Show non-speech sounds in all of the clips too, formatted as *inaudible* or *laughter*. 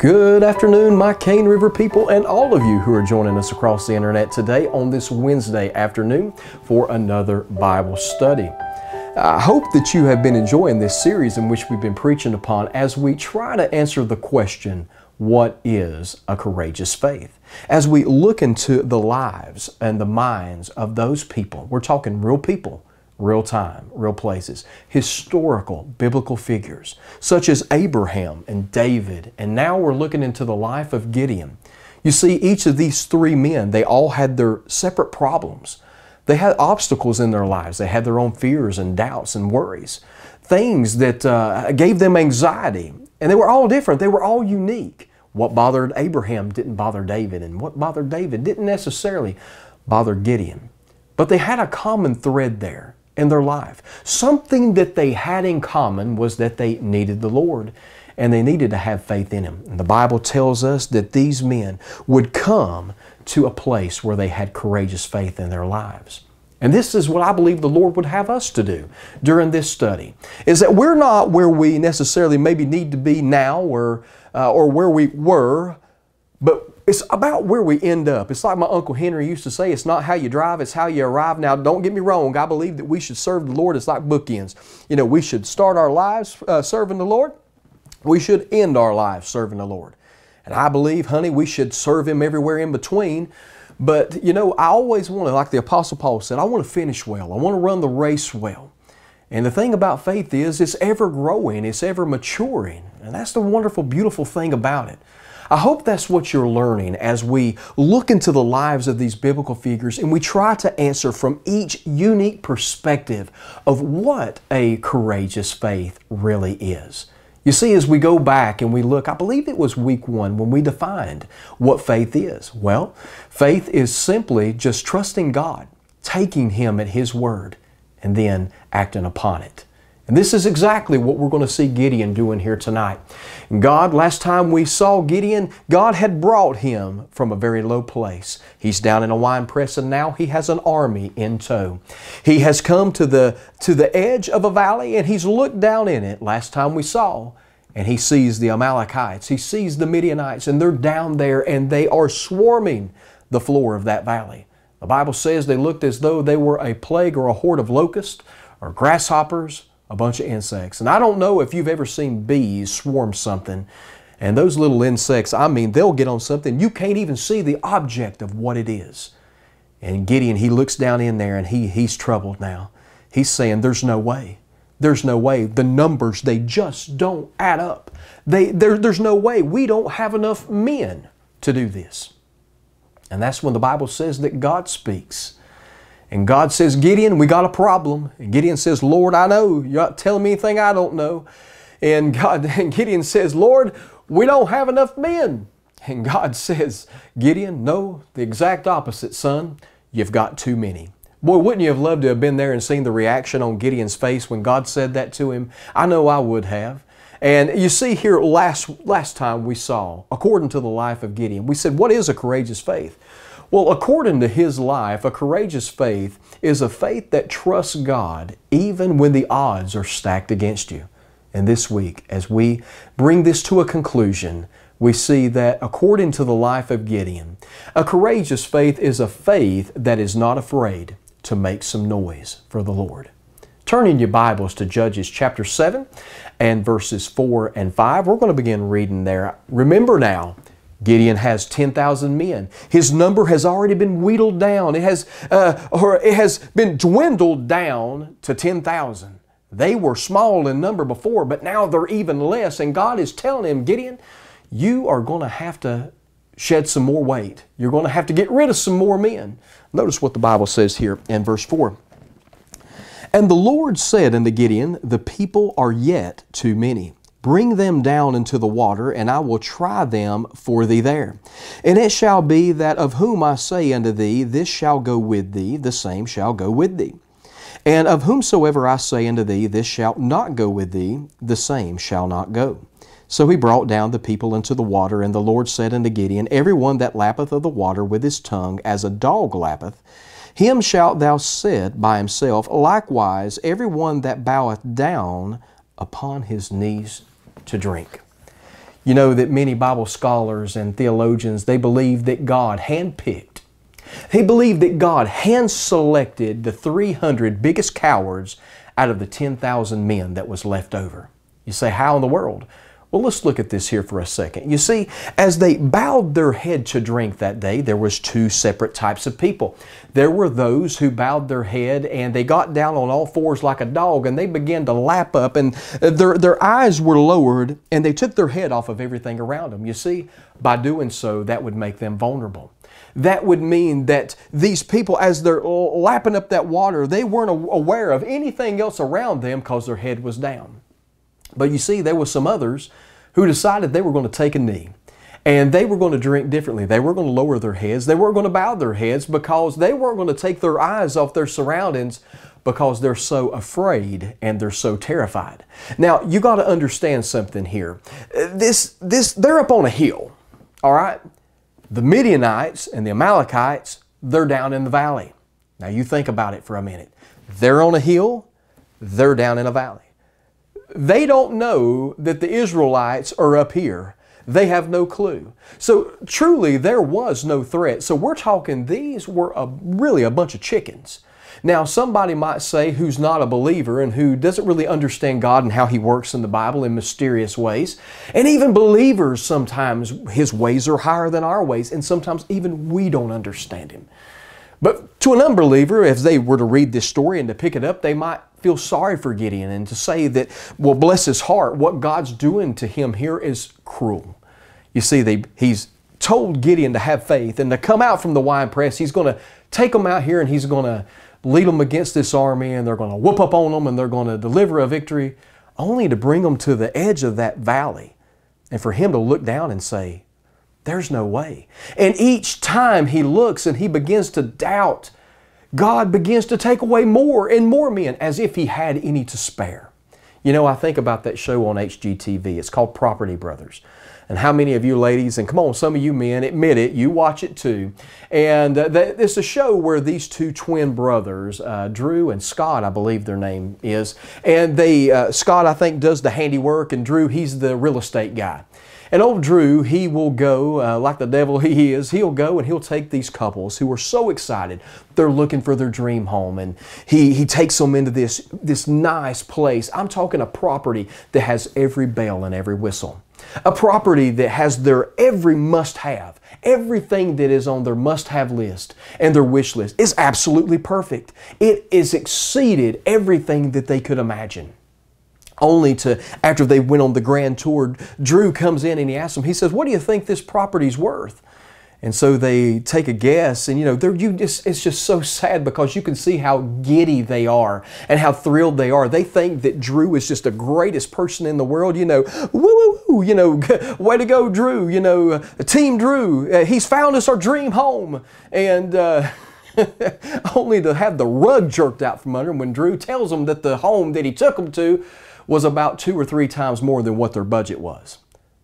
Good afternoon, my Cane River people, and all of you who are joining us across the internet today on this Wednesday afternoon for another Bible study. I hope that you have been enjoying this series in which we've been preaching upon as we try to answer the question what is a courageous faith? As we look into the lives and the minds of those people, we're talking real people real time, real places, historical biblical figures such as Abraham and David, and now we're looking into the life of Gideon. You see, each of these three men, they all had their separate problems. They had obstacles in their lives. They had their own fears and doubts and worries, things that uh, gave them anxiety. And they were all different. They were all unique. What bothered Abraham didn't bother David, and what bothered David didn't necessarily bother Gideon. But they had a common thread there in their life. Something that they had in common was that they needed the Lord and they needed to have faith in Him. And the Bible tells us that these men would come to a place where they had courageous faith in their lives. And this is what I believe the Lord would have us to do during this study, is that we're not where we necessarily maybe need to be now or, uh, or where we were, but it's about where we end up. It's like my Uncle Henry used to say, it's not how you drive, it's how you arrive. Now, don't get me wrong, I believe that we should serve the Lord. It's like bookends. You know, we should start our lives uh, serving the Lord, we should end our lives serving the Lord. And I believe, honey, we should serve Him everywhere in between. But, you know, I always want to, like the Apostle Paul said, I want to finish well, I want to run the race well. And the thing about faith is it's ever growing, it's ever maturing. And that's the wonderful, beautiful thing about it. I hope that's what you're learning as we look into the lives of these biblical figures and we try to answer from each unique perspective of what a courageous faith really is. You see, as we go back and we look, I believe it was week one when we defined what faith is. Well, faith is simply just trusting God, taking Him at His word, and then acting upon it. And this is exactly what we're going to see Gideon doing here tonight. God, last time we saw Gideon, God had brought him from a very low place. He's down in a wine press and now he has an army in tow. He has come to the, to the edge of a valley and he's looked down in it last time we saw and he sees the Amalekites, he sees the Midianites and they're down there and they are swarming the floor of that valley. The Bible says they looked as though they were a plague or a horde of locusts or grasshoppers a bunch of insects. And I don't know if you've ever seen bees swarm something. And those little insects, I mean, they'll get on something. You can't even see the object of what it is. And Gideon, he looks down in there and he, he's troubled now. He's saying, There's no way. There's no way. The numbers, they just don't add up. They, there, there's no way. We don't have enough men to do this. And that's when the Bible says that God speaks. And God says, Gideon, we got a problem. And Gideon says, Lord, I know. You're not telling me anything I don't know. And God, *laughs* and Gideon says, Lord, we don't have enough men. And God says, Gideon, no, the exact opposite, son. You've got too many. Boy, wouldn't you have loved to have been there and seen the reaction on Gideon's face when God said that to him? I know I would have. And you see here last, last time we saw, according to the life of Gideon, we said, what is a courageous faith? Well, according to his life, a courageous faith is a faith that trusts God even when the odds are stacked against you. And this week, as we bring this to a conclusion, we see that according to the life of Gideon, a courageous faith is a faith that is not afraid to make some noise for the Lord. Turn in your Bibles to Judges chapter 7 and verses 4 and 5. We're going to begin reading there. Remember now, Gideon has 10,000 men. His number has already been wheedled down. It has, uh, or it has been dwindled down to 10,000. They were small in number before, but now they're even less. And God is telling him, Gideon, you are going to have to shed some more weight. You're going to have to get rid of some more men. Notice what the Bible says here in verse 4. And the Lord said unto Gideon, The people are yet too many. Bring them down into the water, and I will try them for thee there. And it shall be that of whom I say unto thee, This shall go with thee, the same shall go with thee. And of whomsoever I say unto thee, This shall not go with thee, the same shall not go. So he brought down the people into the water, and the Lord said unto Gideon, Every one that lappeth of the water with his tongue, as a dog lappeth, him shalt thou set by himself. Likewise, every one that boweth down upon his knees to drink. You know that many Bible scholars and theologians, they believe that God handpicked. They believe that God hand selected the 300 biggest cowards out of the 10,000 men that was left over. You say, how in the world? Well, let's look at this here for a second. You see, as they bowed their head to drink that day, there was two separate types of people. There were those who bowed their head and they got down on all fours like a dog and they began to lap up and their, their eyes were lowered and they took their head off of everything around them. You see, by doing so, that would make them vulnerable that would mean that these people, as they're lapping up that water, they weren't aware of anything else around them because their head was down. But you see, there were some others who decided they were going to take a knee. And they were going to drink differently. They were going to lower their heads. They weren't going to bow their heads because they weren't going to take their eyes off their surroundings because they're so afraid and they're so terrified. Now, you got to understand something here. This, this, they're up on a hill, all right? The Midianites and the Amalekites, they're down in the valley. Now, you think about it for a minute. They're on a hill, they're down in a valley. They don't know that the Israelites are up here. They have no clue. So truly, there was no threat. So we're talking these were a, really a bunch of chickens. Now, somebody might say who's not a believer and who doesn't really understand God and how He works in the Bible in mysterious ways, and even believers sometimes His ways are higher than our ways, and sometimes even we don't understand Him. But to an unbeliever, if they were to read this story and to pick it up, they might feel sorry for Gideon and to say that, well, bless his heart, what God's doing to him here is cruel. You see, they, he's told Gideon to have faith and to come out from the wine press. He's going to take them out here and he's going to lead them against this army and they're going to whoop up on them and they're going to deliver a victory, only to bring them to the edge of that valley and for him to look down and say, There's no way. And each time he looks and he begins to doubt God begins to take away more and more men as if He had any to spare. You know, I think about that show on HGTV. It's called Property Brothers. And how many of you ladies, and come on, some of you men, admit it, you watch it too. And uh, it's a show where these two twin brothers, uh, Drew and Scott, I believe their name is, and they, uh, Scott, I think, does the handiwork, and Drew, he's the real estate guy. And old Drew, he will go, uh, like the devil he is, he'll go and he'll take these couples who are so excited. They're looking for their dream home. And he, he takes them into this, this nice place. I'm talking a property that has every bell and every whistle. A property that has their every must have. Everything that is on their must have list and their wish list is absolutely perfect. It is exceeded everything that they could imagine only to, after they went on the grand tour, Drew comes in and he asks them, he says, what do you think this property's worth? And so they take a guess, and you know, they're, you just, it's just so sad because you can see how giddy they are and how thrilled they are. They think that Drew is just the greatest person in the world. You know, woo woo woo, you know, *laughs* way to go, Drew. You know, uh, Team Drew, uh, he's found us our dream home. And, uh, *laughs* only to have the rug jerked out from under him when Drew tells them that the home that he took them to was about two or three times more than what their budget was.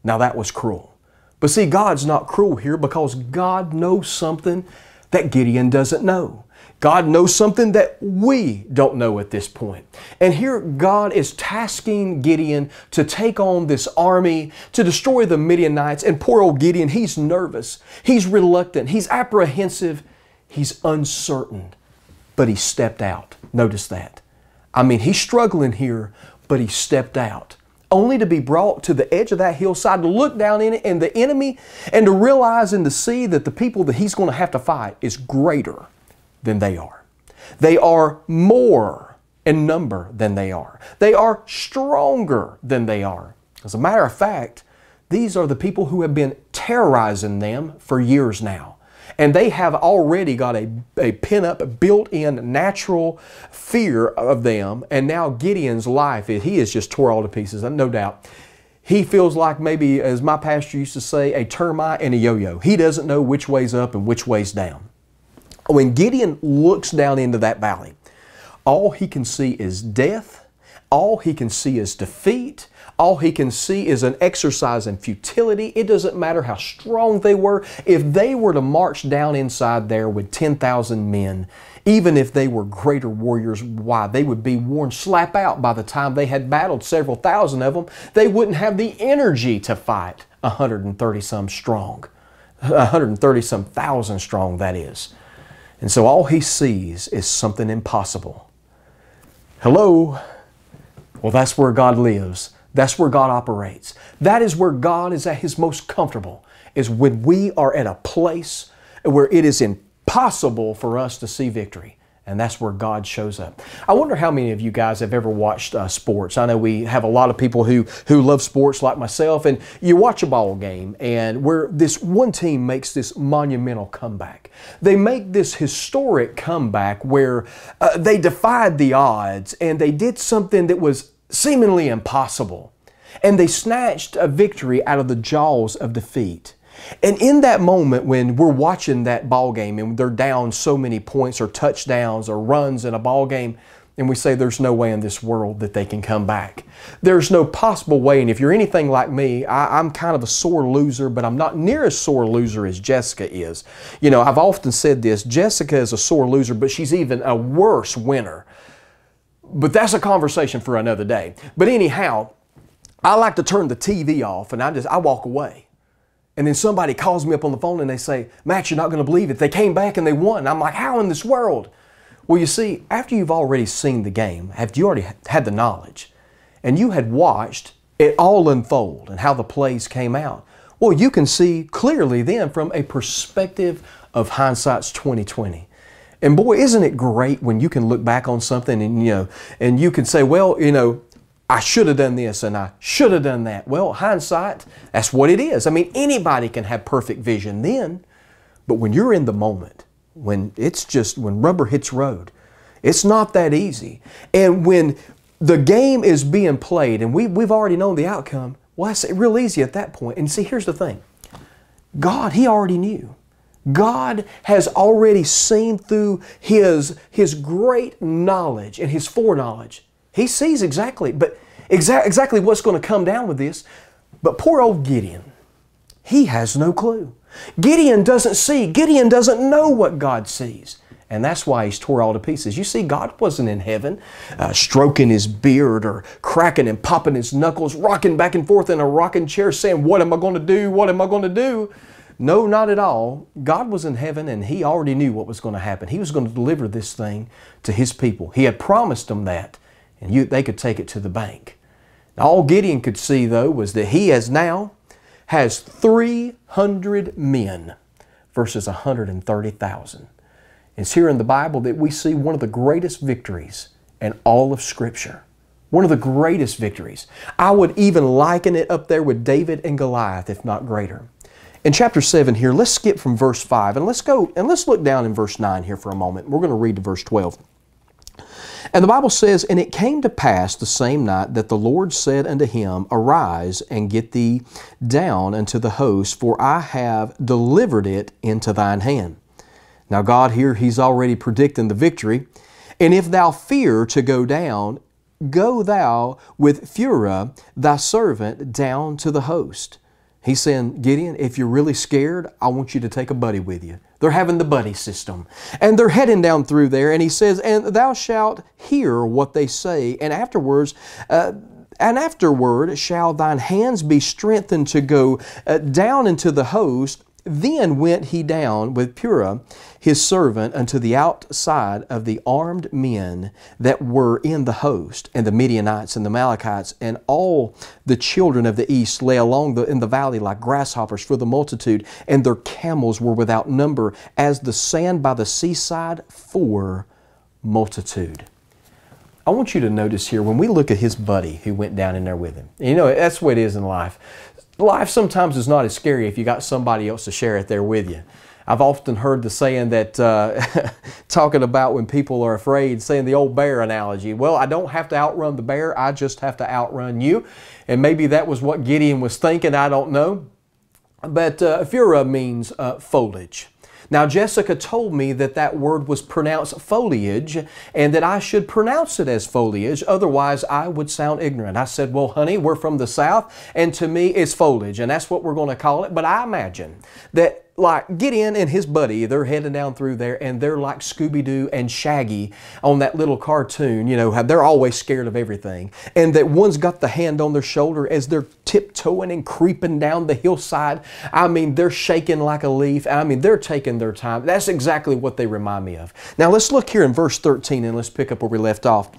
Now that was cruel. But see, God's not cruel here because God knows something that Gideon doesn't know. God knows something that we don't know at this point. And here God is tasking Gideon to take on this army to destroy the Midianites. And poor old Gideon, he's nervous, he's reluctant, he's apprehensive, he's uncertain. But he stepped out. Notice that. I mean, he's struggling here, but he stepped out only to be brought to the edge of that hillside to look down in it and the enemy and to realize and to see that the people that he's going to have to fight is greater than they are. They are more in number than they are. They are stronger than they are. As a matter of fact, these are the people who have been terrorizing them for years now. And they have already got a, a pent up, built in natural fear of them. And now Gideon's life, he is just tore all to pieces, no doubt. He feels like maybe, as my pastor used to say, a termite and a yo yo. He doesn't know which way's up and which way's down. When Gideon looks down into that valley, all he can see is death all he can see is defeat. All he can see is an exercise in futility. It doesn't matter how strong they were. If they were to march down inside there with 10,000 men, even if they were greater warriors, why? They would be worn slap out by the time they had battled several thousand of them. They wouldn't have the energy to fight 130 some strong. 130 some thousand strong, that is. And so all he sees is something impossible. Hello? Well, that's where God lives. That's where God operates. That is where God is at His most comfortable, is when we are at a place where it is impossible for us to see victory. And that's where God shows up. I wonder how many of you guys have ever watched uh, sports. I know we have a lot of people who, who love sports like myself, and you watch a ball game and where this one team makes this monumental comeback. They make this historic comeback where uh, they defied the odds and they did something that was seemingly impossible. And they snatched a victory out of the jaws of defeat. And in that moment when we're watching that ball game and they're down so many points or touchdowns or runs in a ball game, and we say there's no way in this world that they can come back. There's no possible way. And if you're anything like me, I, am kind of a sore loser, but I'm not near as sore loser as Jessica is. You know, I've often said this Jessica is a sore loser, but she's even a worse winner. But that's a conversation for another day. But anyhow, I like to turn the TV off and I just I walk away. And then somebody calls me up on the phone and they say, Max, you're not going to believe it. They came back and they won. I'm like, how in this world? Well, you see, after you've already seen the game, after you already had the knowledge, and you had watched it all unfold and how the plays came out, well, you can see clearly then from a perspective of hindsight's 2020. And boy, isn't it great when you can look back on something and you know, and you can say, well, you know, I should have done this and I should have done that. Well, hindsight, that's what it is. I mean, anybody can have perfect vision then, but when you're in the moment, when it's just, when rubber hits road, it's not that easy. And when the game is being played and we, we've already known the outcome, well, that's real easy at that point. And see, here's the thing God, He already knew. God has already seen through His, His great knowledge and His foreknowledge he sees exactly, but exa- exactly what's going to come down with this. But poor old Gideon, he has no clue. Gideon doesn't see. Gideon doesn't know what God sees. And that's why he's tore all to pieces. You see, God wasn't in heaven uh, stroking his beard or cracking and popping his knuckles, rocking back and forth in a rocking chair saying, What am I going to do? What am I going to do? No, not at all. God was in heaven and he already knew what was going to happen. He was going to deliver this thing to his people. He had promised them that and you, they could take it to the bank. All Gideon could see, though, was that he has now has 300 men versus 130,000. It's here in the Bible that we see one of the greatest victories in all of Scripture. One of the greatest victories. I would even liken it up there with David and Goliath, if not greater. In chapter 7 here, let's skip from verse 5 and let's go and let's look down in verse 9 here for a moment. We're going to read to verse 12. And the Bible says, And it came to pass the same night that the Lord said unto him, Arise and get thee down unto the host, for I have delivered it into thine hand. Now, God here, He's already predicting the victory. And if thou fear to go down, go thou with Phurah thy servant down to the host. He's saying, Gideon, if you're really scared, I want you to take a buddy with you. They're having the buddy system. And they're heading down through there, and he says, And thou shalt hear what they say, and afterwards, uh, and afterward shall thine hands be strengthened to go uh, down into the host, then went he down with Phurah his servant unto the outside of the armed men that were in the host, and the Midianites and the Amalekites, and all the children of the east lay along the, in the valley like grasshoppers for the multitude, and their camels were without number, as the sand by the seaside for multitude. I want you to notice here when we look at his buddy who went down in there with him. You know, that's what it is in life life sometimes is not as scary if you got somebody else to share it there with you. I've often heard the saying that, uh, *laughs* talking about when people are afraid, saying the old bear analogy. Well, I don't have to outrun the bear, I just have to outrun you. And maybe that was what Gideon was thinking, I don't know. But uh, Phurah means uh, foliage. Now, Jessica told me that that word was pronounced foliage and that I should pronounce it as foliage, otherwise, I would sound ignorant. I said, Well, honey, we're from the South, and to me, it's foliage, and that's what we're going to call it. But I imagine that like Gideon and his buddy, they're heading down through there and they're like Scooby Doo and Shaggy on that little cartoon. You know, they're always scared of everything. And that one's got the hand on their shoulder as they're tiptoeing and creeping down the hillside. I mean, they're shaking like a leaf. I mean, they're taking their time. That's exactly what they remind me of. Now, let's look here in verse 13 and let's pick up where we left off.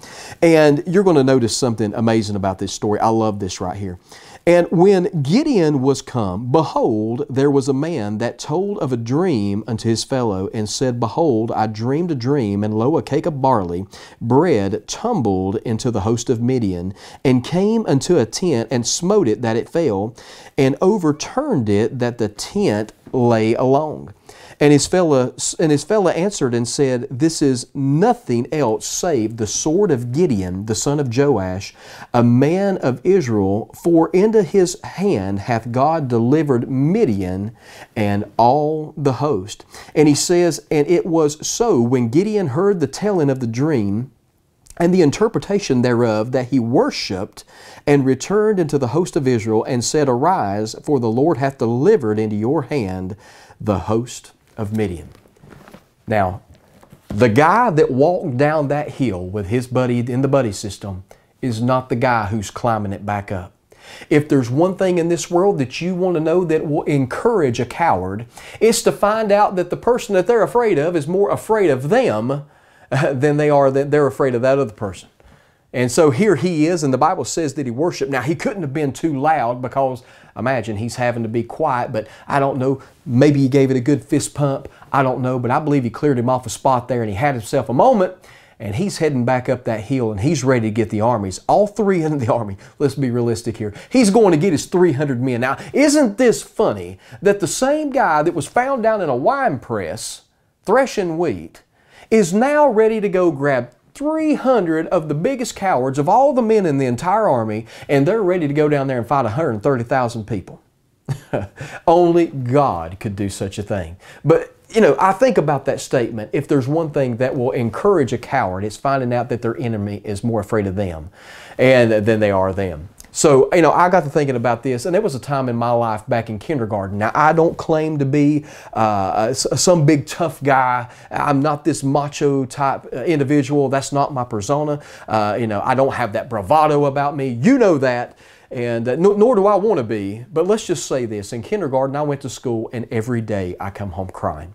And you're going to notice something amazing about this story. I love this right here. And when Gideon was come, behold, there was a man that told of a dream unto his fellow, and said, Behold, I dreamed a dream, and lo, a cake of barley, bread, tumbled into the host of Midian, and came unto a tent, and smote it that it fell, and overturned it that the tent lay along. And his fellow, and his fellow answered and said, This is nothing else save the sword of Gideon, the son of Joash, a man of Israel, for into his hand hath God delivered Midian and all the host. And he says, And it was so when Gideon heard the telling of the dream, and the interpretation thereof that he worshipped and returned into the host of Israel and said, Arise, for the Lord hath delivered into your hand the host of Midian. Now, the guy that walked down that hill with his buddy in the buddy system is not the guy who's climbing it back up. If there's one thing in this world that you want to know that will encourage a coward, it's to find out that the person that they're afraid of is more afraid of them *laughs* than they are that they're afraid of that other person. And so here he is, and the Bible says that he worshiped. Now, he couldn't have been too loud because imagine he's having to be quiet, but I don't know. Maybe he gave it a good fist pump. I don't know, but I believe he cleared him off a spot there and he had himself a moment. And he's heading back up that hill and he's ready to get the armies. All three in the *laughs* army. Let's be realistic here. He's going to get his 300 men. Now, isn't this funny that the same guy that was found down in a wine press threshing wheat is now ready to go grab 300 of the biggest cowards of all the men in the entire army, and they're ready to go down there and fight 130,000 people. *laughs* Only God could do such a thing. But you know, I think about that statement. If there's one thing that will encourage a coward, it's finding out that their enemy is more afraid of them and than they are of them. So, you know, I got to thinking about this, and there was a time in my life back in kindergarten. Now, I don't claim to be uh, some big tough guy. I'm not this macho type uh, individual. That's not my persona. Uh, you know, I don't have that bravado about me. You know that and uh, nor do I want to be. But let's just say this: in kindergarten, I went to school, and every day I come home crying.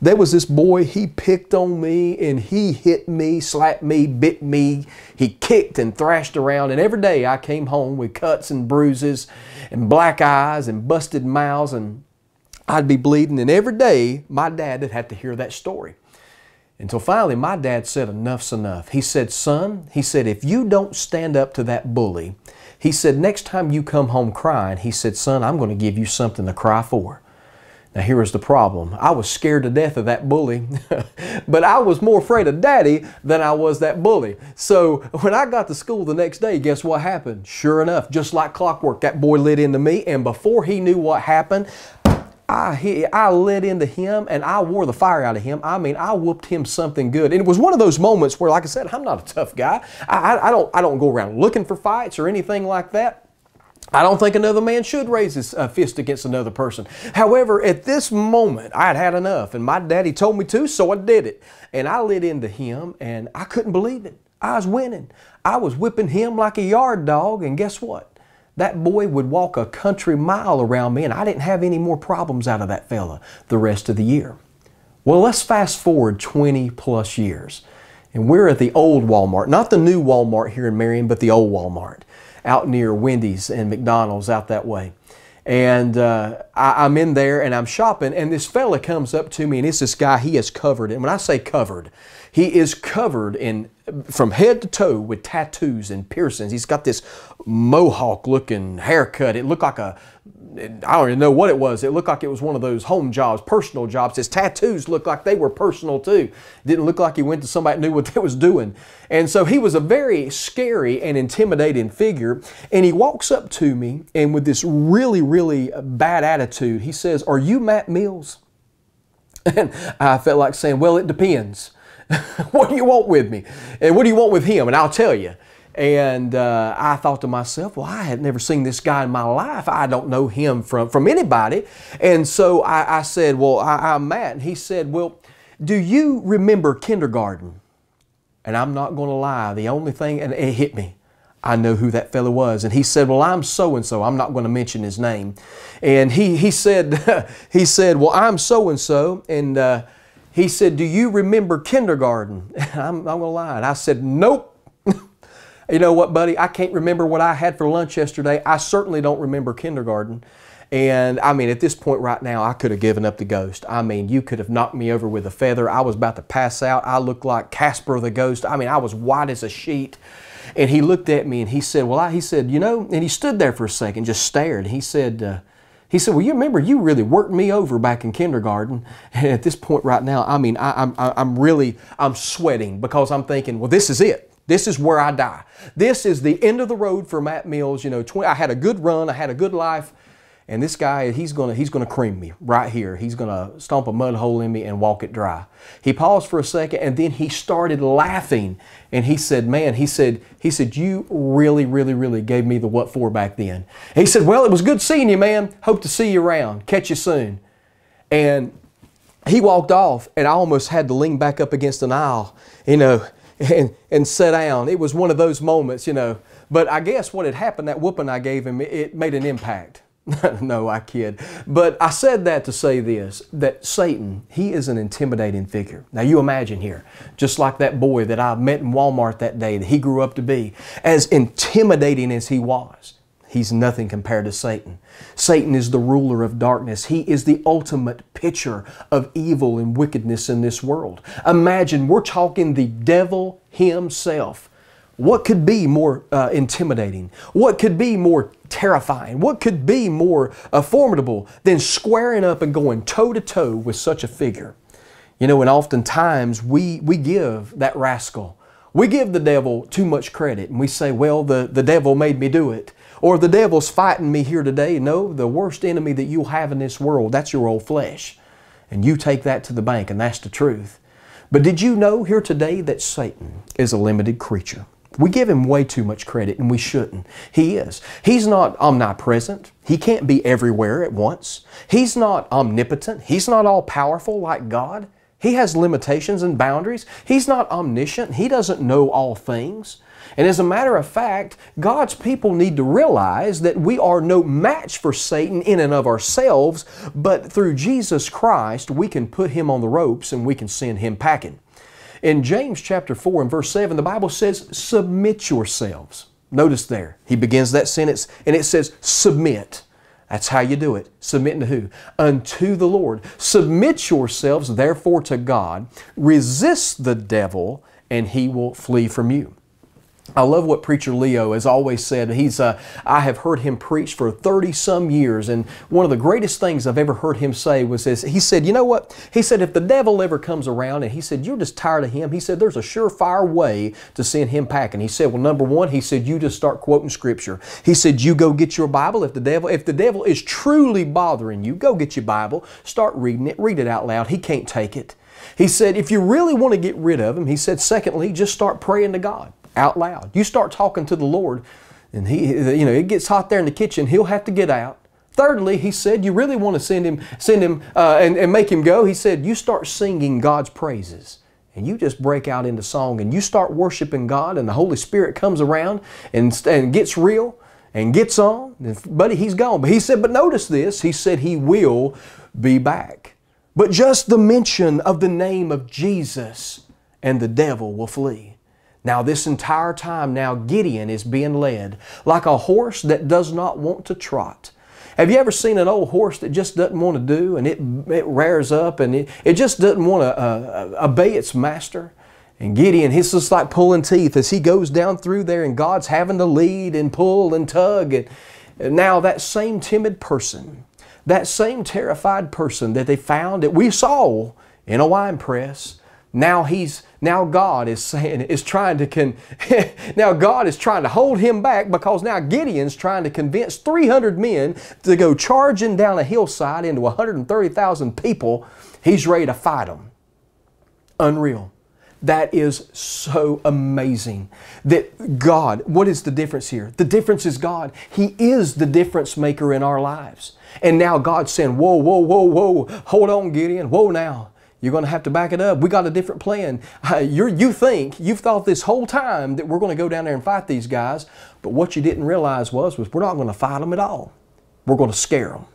There was this boy, he picked on me and he hit me, slapped me, bit me. He kicked and thrashed around. And every day I came home with cuts and bruises and black eyes and busted mouths and I'd be bleeding. And every day my dad have to hear that story. Until finally my dad said, enough's enough. He said, son, he said, if you don't stand up to that bully, he said, next time you come home crying, he said, son, I'm going to give you something to cry for. Now, here was the problem. I was scared to death of that bully, *laughs* but I was more afraid of daddy than I was that bully. So when I got to school the next day, guess what happened? Sure enough, just like clockwork, that boy lit into me, and before he knew what happened, I, he, I lit into him and I wore the fire out of him. I mean, I whooped him something good. And it was one of those moments where, like I said, I'm not a tough guy. I, I, I don't, I don't go around looking for fights or anything like that. I don't think another man should raise his uh, fist against another person. However, at this moment, I had had enough, and my daddy told me to, so I did it. And I lit into him, and I couldn't believe it. I was winning. I was whipping him like a yard dog, and guess what? That boy would walk a country mile around me, and I didn't have any more problems out of that fella the rest of the year. Well, let's fast forward 20 plus years. And we're at the old Walmart, not the new Walmart here in Marion, but the old Walmart out near Wendy's and McDonald's out that way. And uh, I, am in there and I'm shopping, and this fella comes up to me, and it's this guy. He is covered, and when I say covered, he is covered in from head to toe with tattoos and piercings. He's got this mohawk looking haircut. It looked like a I don't even know what it was. It looked like it was one of those home jobs, personal jobs. His tattoos looked like they were personal too. Didn't look like he went to somebody that knew what *laughs* they was doing. And so he was a very scary and intimidating figure. And he walks up to me and with this really, really bad attitude, he says, Are you Matt Mills? *laughs* And I felt like saying, Well, it depends. *laughs* what do you want with me? And what do you want with him? And I'll tell you. And uh, I thought to myself, well, I had never seen this guy in my life. I don't know him from, from anybody. And so I, I said, well, I, I'm Matt. And he said, well, do you remember kindergarten? And I'm not going to lie, the only thing, and it hit me. I know who that fellow was. And he said, Well, I'm so and so. I'm not going to mention his name. And he, he said, *laughs* he said, Well, I'm so and so. And uh, he said, Do you remember kindergarten? *laughs* I'm, I'm going to lie. And I said, Nope. You know what, buddy? I can't remember what I had for lunch yesterday. I certainly don't remember kindergarten. And I mean, at this point right now, I could have given up the ghost. I mean, you could have knocked me over with a feather. I was about to pass out. I looked like Casper the ghost. I mean, I was white as a sheet. And he looked at me and he said, Well, I, he said, you know, and he stood there for a second, just stared. He said, uh, he said, Well, you remember you really worked me over back in kindergarten. *laughs* And at this point right now, I mean, I, I'm, I'm really, I'm sweating because I'm thinking, Well, this is it. This is where I die. This is the end of the road for Matt Mills. You know, 20, I had a good run, I had a good life. And this guy, he's gonna, he's gonna cream me right here. He's gonna stomp a mud hole in me and walk it dry. He paused for a second and then he started laughing. And he said, man, he said, he said, you really, really, really gave me the what for back then. And he said, well, it was good seeing you, man. Hope to see you around. Catch you soon. And he walked off and I almost had to lean back up against an aisle, you know, and, and sit down. It was one of those moments, you know. But I guess what had happened, that whooping I gave him, it made an impact. *laughs* no, I kid. But I said that to say this that Satan, he is an intimidating figure. Now, you imagine here, just like that boy that I met in Walmart that day that he grew up to be, as intimidating as he was, he's nothing compared to Satan. Satan is the ruler of darkness. He is the ultimate picture of evil and wickedness in this world. Imagine we're talking the devil himself. What could be more uh, intimidating? What could be more terrifying? What could be more uh, formidable than squaring up and going toe to toe with such a figure? You know, and oftentimes we, we give that rascal, we give the devil too much credit and we say, well, the, the devil made me do it. Or the devil's fighting me here today. No, the worst enemy that you'll have in this world, that's your old flesh. And you take that to the bank, and that's the truth. But did you know here today that Satan is a limited creature? We give him way too much credit and we shouldn't. He is. He's not omnipresent. He can't be everywhere at once. He's not omnipotent. He's not all powerful like God. He has limitations and boundaries. He's not omniscient. He doesn't know all things. And as a matter of fact, God's people need to realize that we are no match for Satan in and of ourselves, but through Jesus Christ, we can put him on the ropes and we can send him packing. In James chapter 4 and verse 7, the Bible says, Submit yourselves. Notice there, he begins that sentence and it says, Submit. That's how you do it. Submitting to who? Unto the Lord. Submit yourselves therefore to God. Resist the devil and he will flee from you. I love what Preacher Leo has always said. He's, uh, I have heard him preach for 30 some years, and one of the greatest things I've ever heard him say was this. He said, You know what? He said, If the devil ever comes around and he said, You're just tired of him, he said, There's a surefire way to send him packing. He said, Well, number one, he said, You just start quoting Scripture. He said, You go get your Bible. If the devil, if the devil is truly bothering you, go get your Bible, start reading it, read it out loud. He can't take it. He said, If you really want to get rid of him, he said, Secondly, just start praying to God out loud. You start talking to the Lord, and he, you know, it gets hot there in the kitchen. He'll have to get out. Thirdly, he said, you really want to send him, send him, uh, and, and make him go. He said, you start singing God's praises, and you just break out into song, and you start worshiping God, and the Holy Spirit comes around and, and gets real and gets on. And buddy, he's gone. But he said, but notice this. He said he will be back. But just the mention of the name of Jesus, and the devil will flee. Now, this entire time, now Gideon is being led like a horse that does not want to trot. Have you ever seen an old horse that just doesn't want to do and it, it rears up and it, it just doesn't want to uh, obey its master? And Gideon, he's just like pulling teeth as he goes down through there and God's having to lead and pull and tug. And now that same timid person, that same terrified person that they found that we saw in a wine press, now he's Now God is saying, is trying to con, *laughs* now God is trying to hold him back because now Gideon's trying to convince 300 men to go charging down a hillside into 130,000 people. He's ready to fight them. Unreal. That is so amazing. That God, what is the difference here? The difference is God. He is the difference maker in our lives. And now God's saying, Whoa, whoa, whoa, whoa, hold on, Gideon, whoa now. You're going to have to back it up. We got a different plan. *laughs* You think, you've thought this whole time that we're going to go down there and fight these guys, but what you didn't realize was, was we're not going to fight them at all. We're going to scare them.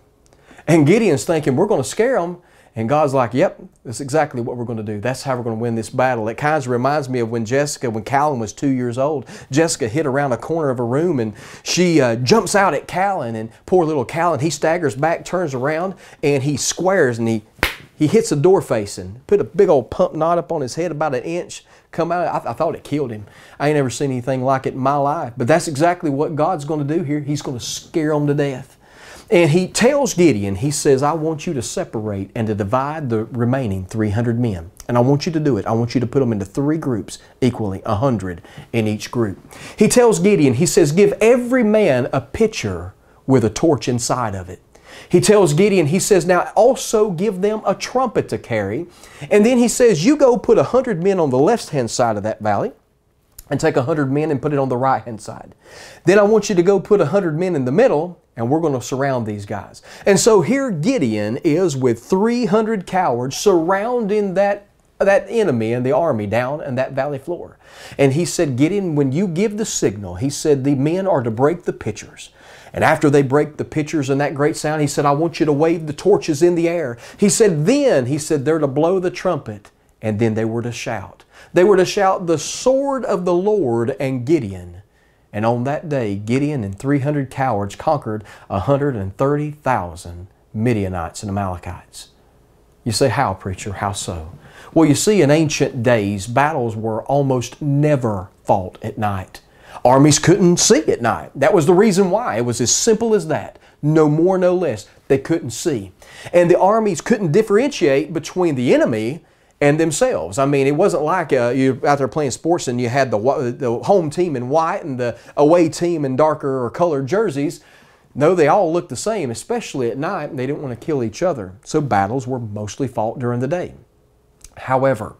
And Gideon's thinking, we're going to scare them. And God's like, yep, that's exactly what we're going to do. That's how we're going to win this battle. It kind of reminds me of when Jessica, when Callan was two years old, Jessica hid around a corner of a room and she uh, jumps out at Callan and poor little Callan, he staggers back, turns around, and he squares and he he hits the door facing, put a big old pump knot up on his head about an inch, come out. I, I, thought it killed him. I ain't ever seen anything like it in my life. But that's exactly what God's going to do here. He's going to scare them to death. And he tells Gideon, he says, I want you to separate and to divide the remaining 300 men. And I want you to do it. I want you to put them into three groups, equally 100 in each group. He tells Gideon, he says, give every man a pitcher with a torch inside of it. He tells Gideon, he says, Now also give them a trumpet to carry. And then he says, You go put a hundred men on the left hand side of that valley and take a hundred men and put it on the right hand side. Then I want you to go put a hundred men in the middle and we're going to surround these guys. And so here Gideon is with 300 cowards surrounding that that enemy and the army down in that valley floor. And he said, Gideon, when you give the signal, he said, the men are to break the pitchers. And after they break the pitchers and that great sound, he said, I want you to wave the torches in the air. He said, then, he said, they're to blow the trumpet. And then they were to shout. They were to shout, the sword of the Lord and Gideon. And on that day, Gideon and 300 cowards conquered 130,000 Midianites and Amalekites. You say, how, preacher? How so? Well, you see, in ancient days, battles were almost never fought at night. Armies couldn't see at night. That was the reason why. It was as simple as that. No more, no less. They couldn't see. And the armies couldn't differentiate between the enemy and themselves. I mean, it wasn't like uh, you're out there playing sports and you had the, the home team in white and the away team in darker or colored jerseys. No, they all looked the same, especially at night, and they didn't want to kill each other. So battles were mostly fought during the day. However,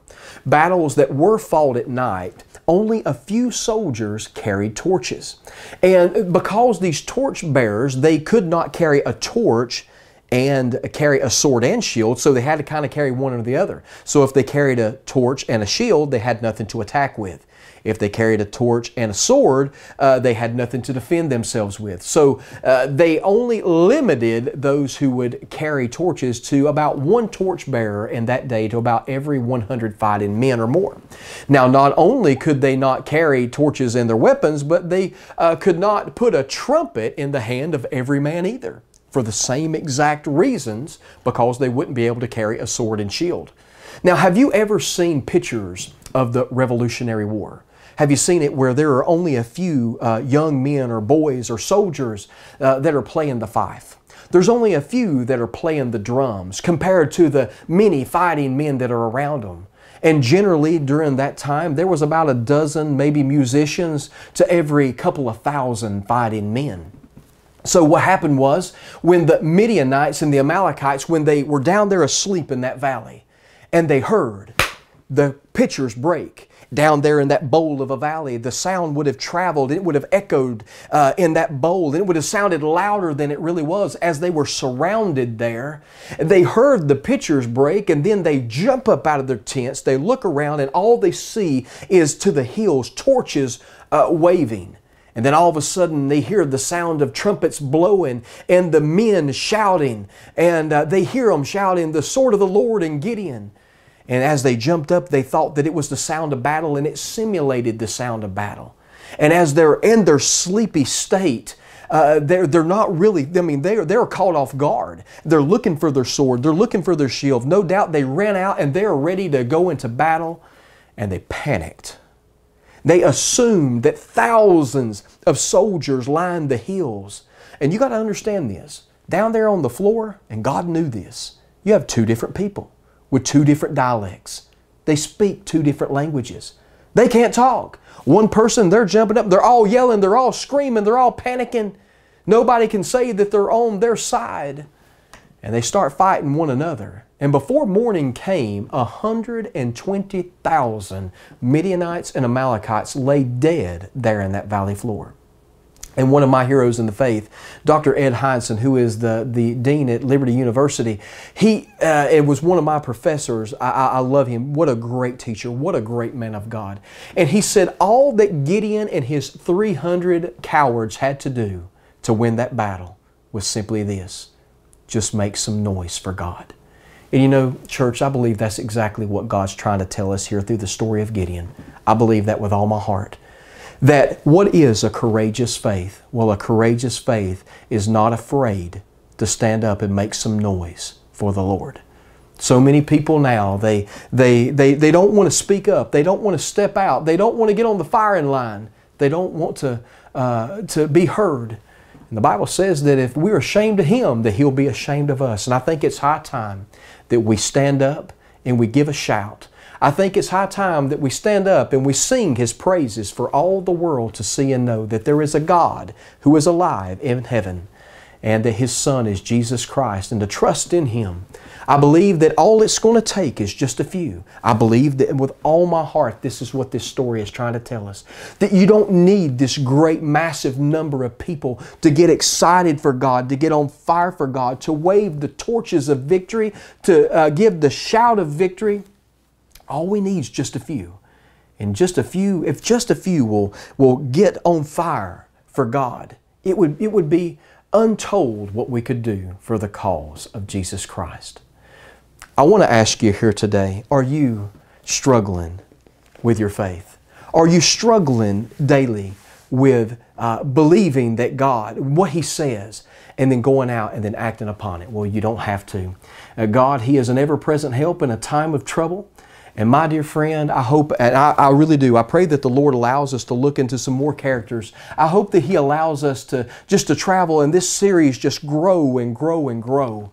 battles that were fought at night, only a few soldiers carried torches. And because these torch bearers, they could not carry a torch and carry a sword and shield, so they had to kind of carry one or the other. So if they carried a torch and a shield, they had nothing to attack with. If they carried a torch and a sword, uh, they had nothing to defend themselves with. So uh, they only limited those who would carry torches to about one torch bearer in that day to about every 100 fighting men or more. Now, not only could they not carry torches and their weapons, but they uh, could not put a trumpet in the hand of every man either for the same exact reasons because they wouldn't be able to carry a sword and shield. Now, have you ever seen pictures of the Revolutionary War? Have you seen it where there are only a few uh, young men or boys or soldiers uh, that are playing the fife? There's only a few that are playing the drums compared to the many fighting men that are around them. And generally, during that time, there was about a dozen, maybe musicians to every couple of thousand fighting men. So what happened was when the Midianites and the Amalekites, when they were down there asleep in that valley, and they heard the pitchers break, down there in that bowl of a valley, the sound would have traveled, it would have echoed uh, in that bowl, and it would have sounded louder than it really was as they were surrounded there. They heard the pitchers break, and then they jump up out of their tents, they look around, and all they see is to the hills torches uh, waving. And then all of a sudden they hear the sound of trumpets blowing and the men shouting. And uh, they hear them shouting, The sword of the Lord and Gideon. And as they jumped up, they thought that it was the sound of battle, and it simulated the sound of battle. And as they're in their sleepy state, uh, they're, they're not really, I mean, they're, they're caught off guard. They're looking for their sword, they're looking for their shield. No doubt they ran out and they're ready to go into battle, and they panicked. They assumed that thousands of soldiers lined the hills. And you got to understand this. Down there on the floor, and God knew this, you have two different people with two different dialects. They speak two different languages. They can't talk. One person, they're jumping up, they're all yelling, they're all screaming, they're all panicking. Nobody can say that they're on their side. And they start fighting one another. And before morning came, 120,000 Midianites and Amalekites lay dead there in that valley floor. And one of my heroes in the faith, Dr. Ed Hindson, who is the, the dean at Liberty University, he uh, it was one of my professors. I, I, I love him. What a great teacher. What a great man of God. And he said all that Gideon and his 300 cowards had to do to win that battle was simply this just make some noise for God. And you know, church, I believe that's exactly what God's trying to tell us here through the story of Gideon. I believe that with all my heart. That what is a courageous faith? Well, a courageous faith is not afraid to stand up and make some noise for the Lord. So many people now, they, they, they, they don't want to speak up. They don't want to step out. They don't want to get on the firing line. They don't want to, uh, to be heard. And the Bible says that if we're ashamed of Him, that He'll be ashamed of us. And I think it's high time that we stand up and we give a shout. I think it's high time that we stand up and we sing His praises for all the world to see and know that there is a God who is alive in heaven and that His Son is Jesus Christ and to trust in Him. I believe that all it's going to take is just a few. I believe that with all my heart, this is what this story is trying to tell us. That you don't need this great, massive number of people to get excited for God, to get on fire for God, to wave the torches of victory, to uh, give the shout of victory. All we need is just a few. And just a few, if just a few will, will get on fire for God, it would, it would be untold what we could do for the cause of Jesus Christ. I want to ask you here today are you struggling with your faith? Are you struggling daily with uh, believing that God, what He says, and then going out and then acting upon it? Well, you don't have to. Uh, God, He is an ever present help in a time of trouble. And my dear friend, I hope, and I, I, really do, I pray that the Lord allows us to look into some more characters. I hope that He allows us to just to travel and this series just grow and grow and grow.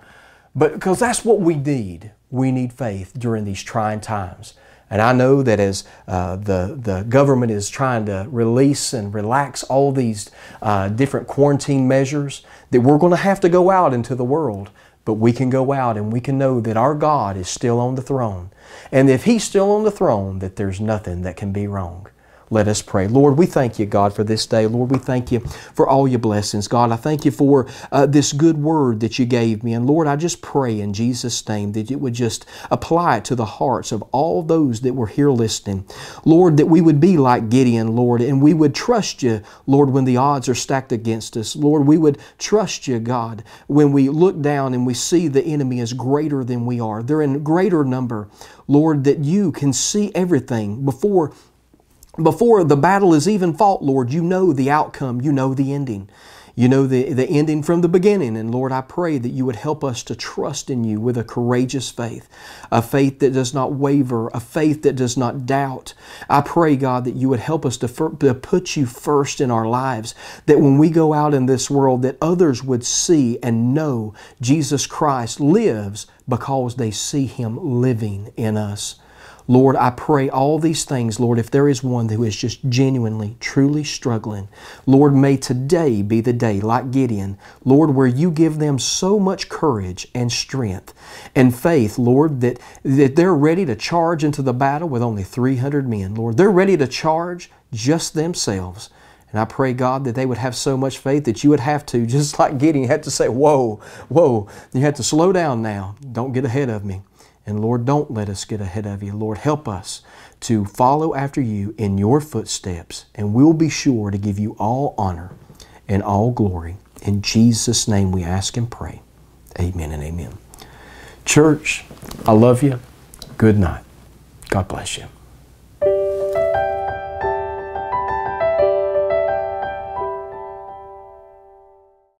But because that's what we need. We need faith during these trying times. And I know that as uh, the, the government is trying to release and relax all these uh, different quarantine measures, that we're going to have to go out into the world. But we can go out and we can know that our God is still on the throne. And if He's still on the throne, that there's nothing that can be wrong. Let us pray. Lord, we thank you, God, for this day. Lord, we thank you for all your blessings. God, I thank you for uh, this good word that you gave me. And Lord, I just pray in Jesus' name that it would just apply it to the hearts of all those that were here listening. Lord, that we would be like Gideon, Lord, and we would trust you, Lord, when the odds are stacked against us. Lord, we would trust you, God, when we look down and we see the enemy is greater than we are. They're in greater number. Lord, that you can see everything before before the battle is even fought, Lord, you know the outcome, you know the ending. You know the, the ending from the beginning. And Lord, I pray that you would help us to trust in you with a courageous faith, a faith that does not waver, a faith that does not doubt. I pray, God, that you would help us to, to put you first in our lives, that when we go out in this world, that others would see and know Jesus Christ lives because they see him living in us. Lord, I pray all these things, Lord, if there is one who is just genuinely, truly struggling, Lord, may today be the day, like Gideon, Lord, where you give them so much courage and strength and faith, Lord, that, that they're ready to charge into the battle with only 300 men, Lord. They're ready to charge just themselves. And I pray, God, that they would have so much faith that you would have to, *laughs* just like Gideon, had to say, Whoa, whoa. You had to slow down now. Don't get ahead of me. And Lord, don't let us get ahead of you. Lord, help us to follow after you in your footsteps, and we'll be sure to give you all honor and all glory. In Jesus' name we ask and pray. Amen and amen. Church, I love you. Good night. God bless you.